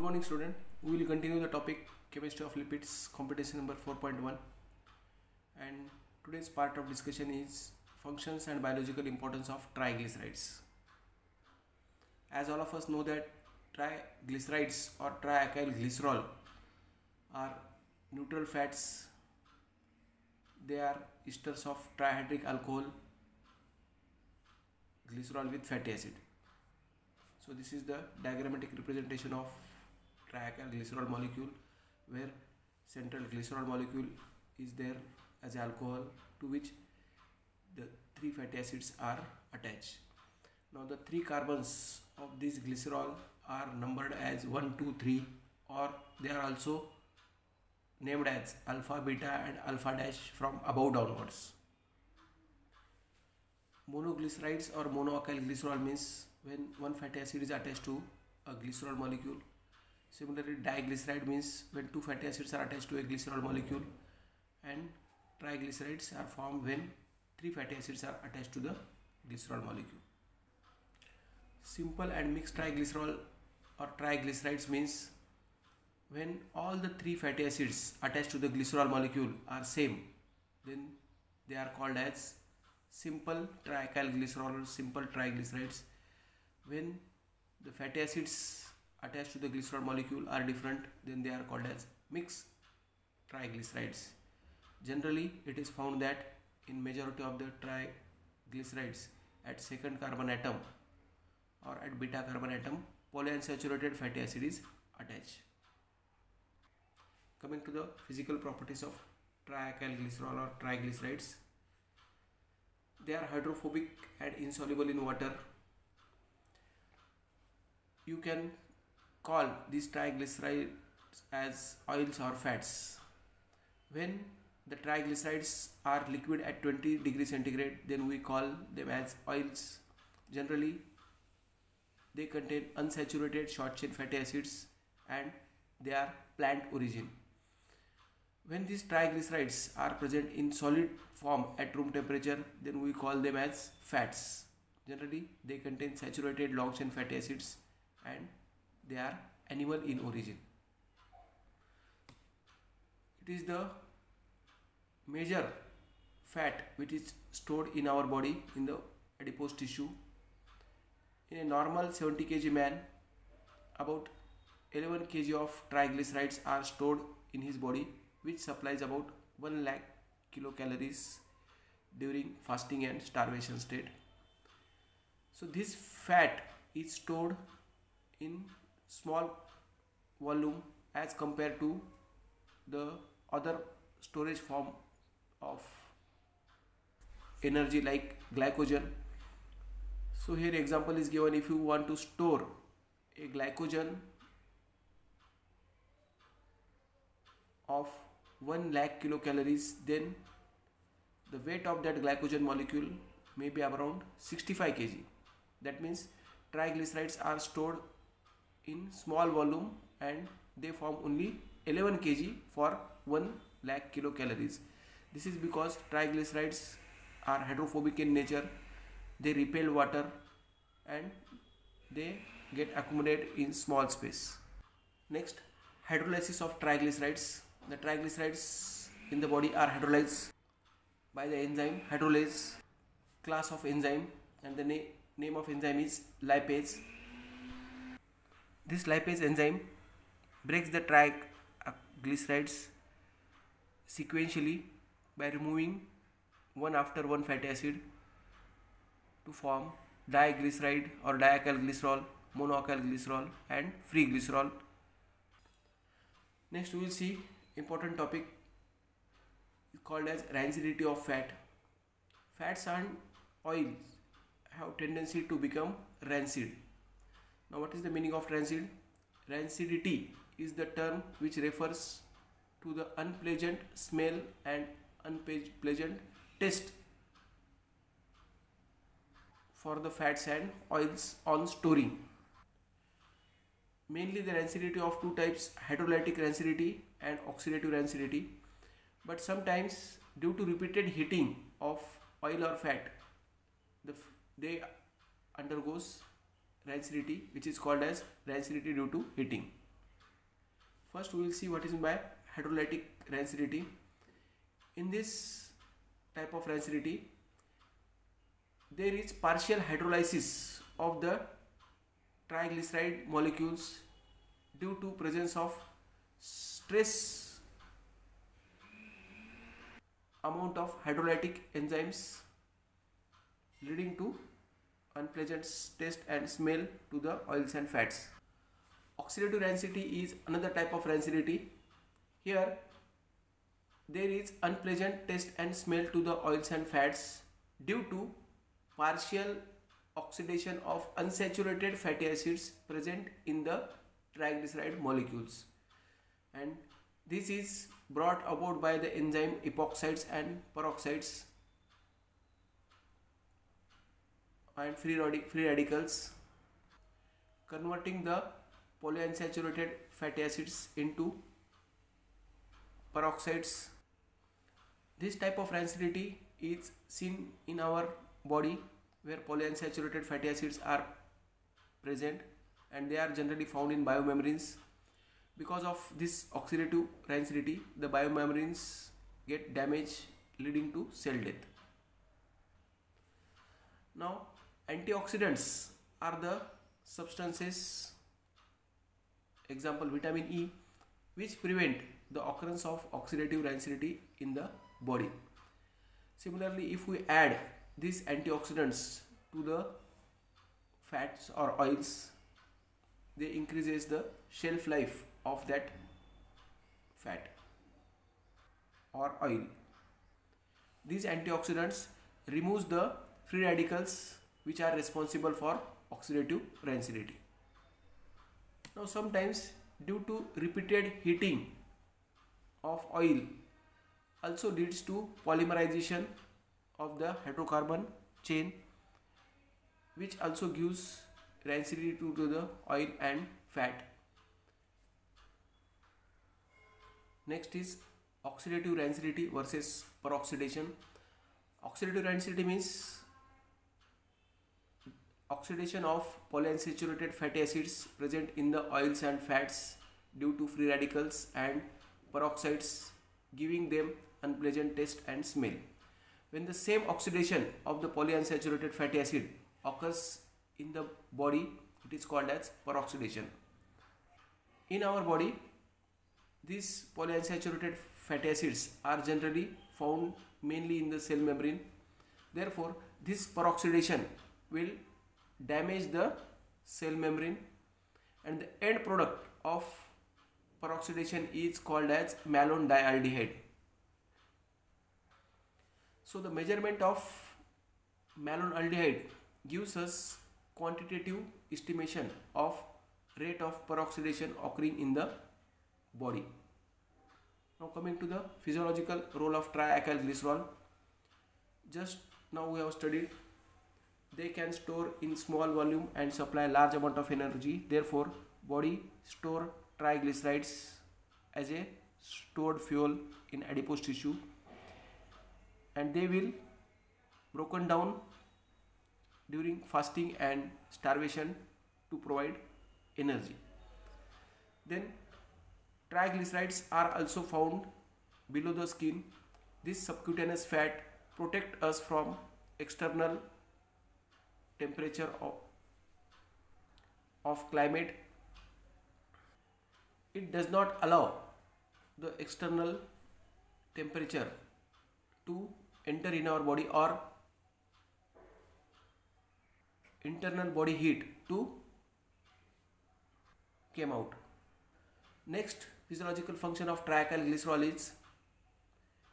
Good morning student. We will continue the topic chemistry of lipids competition number 4.1 and today's part of discussion is functions and biological importance of triglycerides. As all of us know that triglycerides or triacyl glycerol are neutral fats. They are esters of trihydric alcohol glycerol with fatty acid. So this is the diagrammatic representation of triacyl glycerol molecule where central glycerol molecule is there as alcohol to which the three fatty acids are attached. Now the three carbons of this glycerol are numbered as 1, 2, 3 or they are also named as alpha, beta and alpha dash from above downwards. Monoglycerides or monoacyl glycerol means when one fatty acid is attached to a glycerol molecule. Similarly, diglyceride means when two fatty acids are attached to a glycerol molecule, and triglycerides are formed when three fatty acids are attached to the glycerol molecule. Simple and mixed triglycerol or triglycerides means when all the three fatty acids attached to the glycerol molecule are same, then they are called as simple triacyl glycerol or simple triglycerides when the fatty acids attached to the glycerol molecule are different then they are called as mixed triglycerides. Generally it is found that in majority of the triglycerides at second carbon atom or at beta carbon atom polyunsaturated fatty acid is attached. Coming to the physical properties of triacyl glycerol or triglycerides they are hydrophobic and insoluble in water. You can call these triglycerides as oils or fats. When the triglycerides are liquid at 20 degrees centigrade then we call them as oils. Generally they contain unsaturated short chain fatty acids and they are plant origin. When these triglycerides are present in solid form at room temperature, then we call them as fats. Generally, they contain saturated long chain fatty acids and they are animal in origin. It is the major fat which is stored in our body in the adipose tissue. In a normal 70 kg man, about 11 kg of triglycerides are stored in his body which supplies about 1 lakh kilocalories during fasting and starvation state. So this fat is stored in small volume as compared to the other storage form of energy like glycogen. So here example is given if you want to store a glycogen of 1 lakh kilocalories then the weight of that glycogen molecule may be around 65 kg that means triglycerides are stored in small volume and they form only 11 kg for 1 lakh kilocalories. This is because triglycerides are hydrophobic in nature. They repel water and they get accumulated in small space. Next hydrolysis of triglycerides. The triglycerides in the body are hydrolyzed by the enzyme hydrolase class of enzyme and the na name of enzyme is lipase. This lipase enzyme breaks the triglycerides sequentially by removing one after one fatty acid to form diglyceride or diacyl glycerol, and free glycerol. Next we will see important topic called as rancidity of fat. Fats and oils have tendency to become rancid. Now what is the meaning of rancid? Rancidity is the term which refers to the unpleasant smell and unpleasant taste for the fats and oils on storing. Mainly the rancidity of two types hydrolytic rancidity and oxidative rancidity but sometimes due to repeated heating of oil or fat the they undergoes rancidity which is called as rancidity due to heating. First we will see what is meant by hydrolytic rancidity. In this type of rancidity there is partial hydrolysis of the triglyceride molecules due to presence of stress amount of hydrolytic enzymes leading to unpleasant taste and smell to the oils and fats. Oxidative rancidity is another type of rancidity. Here there is unpleasant taste and smell to the oils and fats due to partial oxidation of unsaturated fatty acids present in the triglyceride molecules and this is brought about by the enzyme epoxides and peroxides and free, radic free radicals converting the polyunsaturated fatty acids into peroxides. This type of rancidity is seen in our body where polyunsaturated fatty acids are present and they are generally found in biomembranes. Because of this oxidative rancidity the biomembranes get damaged leading to cell death. Now antioxidants are the substances example vitamin e which prevent the occurrence of oxidative rancidity in the body. Similarly if we add these antioxidants to the fats or oils they increases the shelf life of that fat or oil. These antioxidants removes the free radicals which are responsible for oxidative rancidity. Now sometimes due to repeated heating of oil also leads to polymerization of the hydrocarbon chain which also gives rancidity to, to the oil and fat. Next is oxidative rancidity versus peroxidation. Oxidative rancidity means oxidation of polyunsaturated fatty acids present in the oils and fats due to free radicals and peroxides giving them unpleasant taste and smell. When the same oxidation of the polyunsaturated fatty acid occurs in the body, it is called as peroxidation. In our body, these polyunsaturated fatty acids are generally found mainly in the cell membrane. Therefore, this peroxidation will damage the cell membrane and the end product of peroxidation is called as malondialdehyde. So the measurement of malondialdehyde gives us quantitative estimation of rate of peroxidation occurring in the body. Now coming to the physiological role of triacylglycerol. Just now we have studied they can store in small volume and supply large amount of energy. Therefore body store triglycerides as a stored fuel in adipose tissue. And they will broken down during fasting and starvation to provide energy. Then triglycerides are also found below the skin. This subcutaneous fat protect us from external temperature of, of climate it does not allow the external temperature to enter in our body or internal body heat to came out. Next physiological function of triacyl glycerol is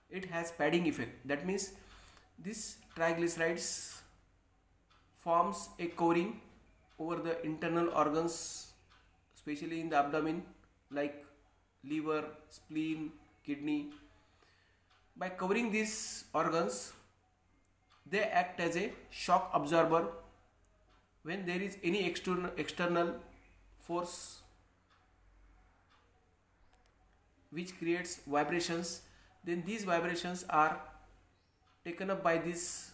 it has padding effect. That means this triglycerides forms a covering over the internal organs especially in the abdomen like liver, spleen, kidney. By covering these organs they act as a shock absorber when there is any external external force which creates vibrations then these vibrations are taken up by this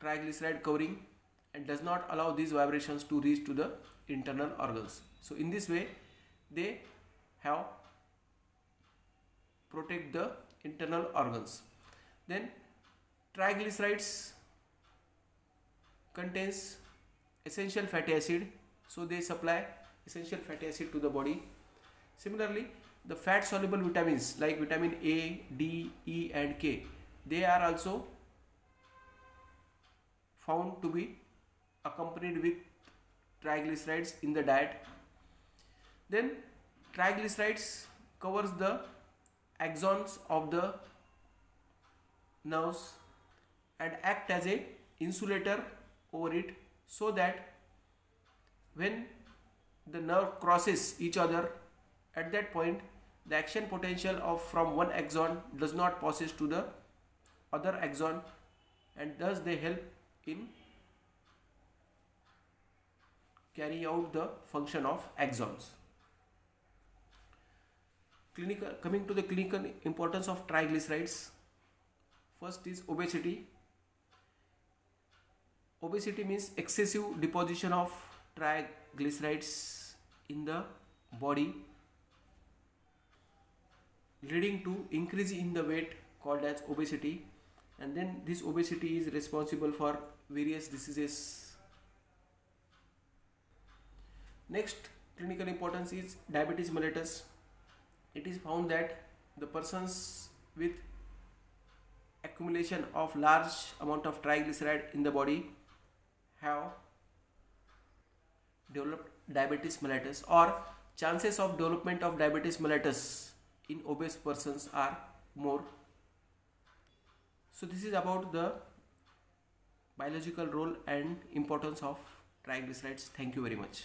triglyceride covering and does not allow these vibrations to reach to the internal organs. So in this way they have protect the internal organs. Then triglycerides contains essential fatty acid. So they supply essential fatty acid to the body. Similarly the fat soluble vitamins like vitamin a d e and k they are also found to be accompanied with triglycerides in the diet. Then triglycerides covers the axons of the nerves and act as a insulator over it so that when the nerve crosses each other at that point the action potential of from one axon does not passes to the other axon and thus they help in carry out the function of axons. Clinical, coming to the clinical importance of triglycerides, first is obesity. Obesity means excessive deposition of triglycerides in the body leading to increase in the weight called as obesity and then this obesity is responsible for various diseases Next clinical importance is diabetes mellitus. It is found that the persons with accumulation of large amount of triglyceride in the body have developed diabetes mellitus or chances of development of diabetes mellitus in obese persons are more. So this is about the biological role and importance of triglycerides. Thank you very much.